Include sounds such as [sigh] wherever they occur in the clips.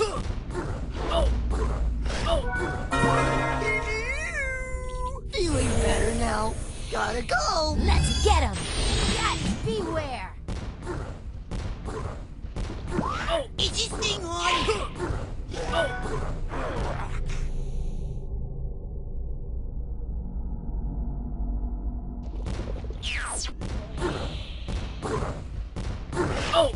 Oh. Oh. Feeling better now. Gotta go. Let's get him. Guys, beware. Oh, is this thing on? Oh. Oh!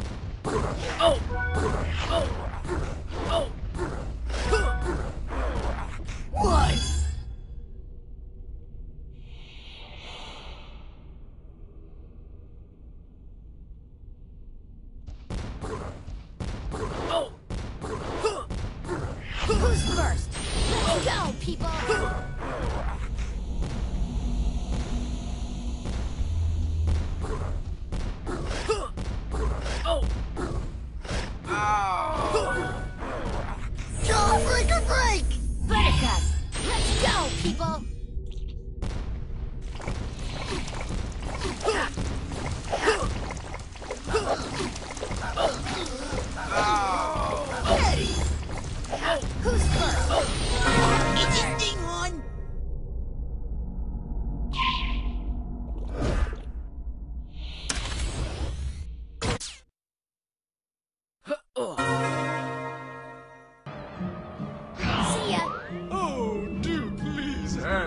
Who's first? Oh! Let's go, people! Jaw break or break! Buttercup! Let's go, people!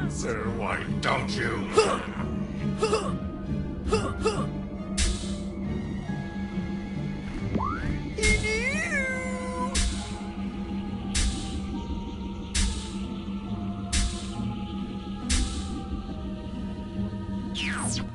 answer, why don't you? [laughs] you.